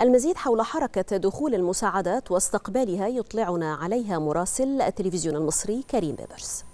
المزيد حول حركة دخول المساعدات واستقبالها يطلعنا عليها مراسل التلفزيون المصري كريم بيبرس.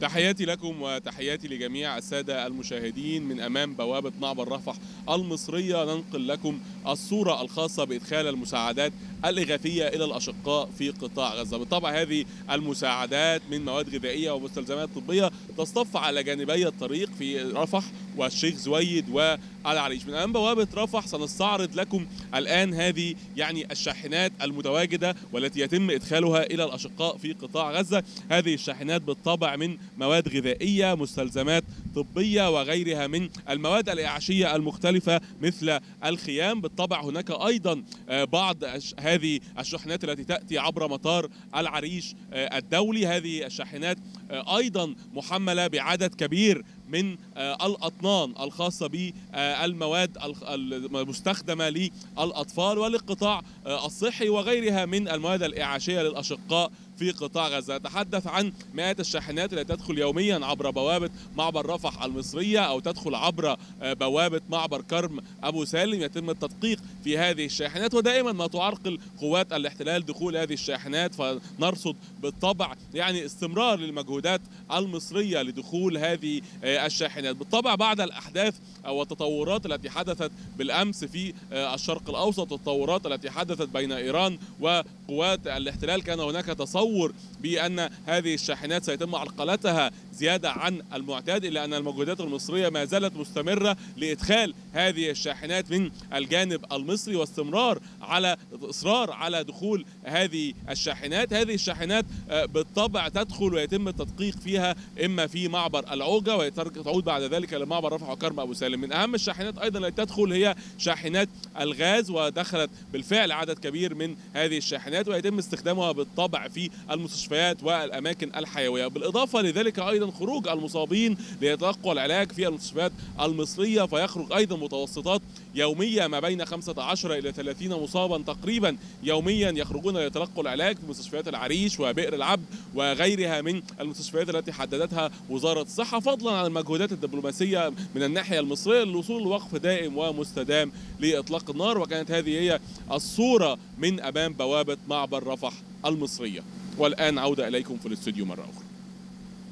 تحياتي لكم وتحياتي لجميع السادة المشاهدين من أمام بوابة معبر رفح المصرية. ننقل لكم الصورة الخاصة بإدخال المساعدات الإغاثية إلى الأشقاء في قطاع غزة. بالطبع هذه المساعدات من مواد غذائية ومستلزمات طبية تصطف على جانبي الطريق في رفح والشيخ زويد والعريش. من أمام بوابة رفح سنستعرض لكم الآن هذه يعني الشاحنات المتواجدة والتي يتم إدخالها إلى الأشقاء في قطاع غزة. هذه الشاحنات بالطبع من مواد غذائية مستلزمات طبية وغيرها من المواد الإعاشية المختلفة مثل الخيام. بالطبع هناك أيضا بعض هذه الشحنات التي تأتي عبر مطار العريش الدولي. هذه الشاحنات أيضا محملة بعدد كبير من الأطنان الخاصة بالمواد المستخدمة للأطفال وللقطاع الصحي وغيرها من المواد الإعاشية للأشقاء في قطاع غزة. نتحدث عن مئات الشاحنات التي تدخل يوميا عبر بوابة معبر رفح المصرية أو تدخل عبر بوابة معبر كرم أبو سالم. يتم التدقيق في هذه الشاحنات ودائما ما تعرقل قوات الاحتلال دخول هذه الشاحنات. فنرصد بالطبع يعني استمرار للمجهودات المصرية لدخول هذه الشاحنات. بالطبع بعد الأحداث أو التطورات التي حدثت بالأمس في الشرق الأوسط التطورات التي حدثت بين إيران وقوات الاحتلال كان هناك تصور تصور بأن هذه الشاحنات سيتم عرقلتها زيادة عن المعتاد إلا أن المجهودات المصرية ما زالت مستمرة لإدخال هذه الشاحنات من الجانب المصري واستمرار على إصرار على دخول هذه الشاحنات. هذه الشاحنات بالطبع تدخل ويتم التدقيق فيها إما في معبر العوجة وتعود بعد ذلك لمعبر رفح وكرم أبو سالم. من أهم الشاحنات أيضا التي تدخل هي شاحنات الغاز ودخلت بالفعل عدد كبير من هذه الشاحنات ويتم استخدامها بالطبع في المستشفيات والأماكن الحيوية. بالإضافة لذلك أيضا خروج المصابين ليتلقوا العلاج في المستشفيات المصرية فيخرج أيضا متوسطات يومية ما بين 15 إلى 30 مصابا تقريبا يوميا يخرجون ليتلقوا العلاج في مستشفيات العريش وبئر العبد وغيرها من المستشفيات التي حددتها وزارة الصحة فضلا عن المجهودات الدبلوماسية من الناحية المصرية للوصول لوقف دائم ومستدام لإطلاق النار. وكانت هذه هي الصورة من أمام بوابة معبر رفح المصرية. والآن عودة إليكم في الاستوديو مرة أخرى.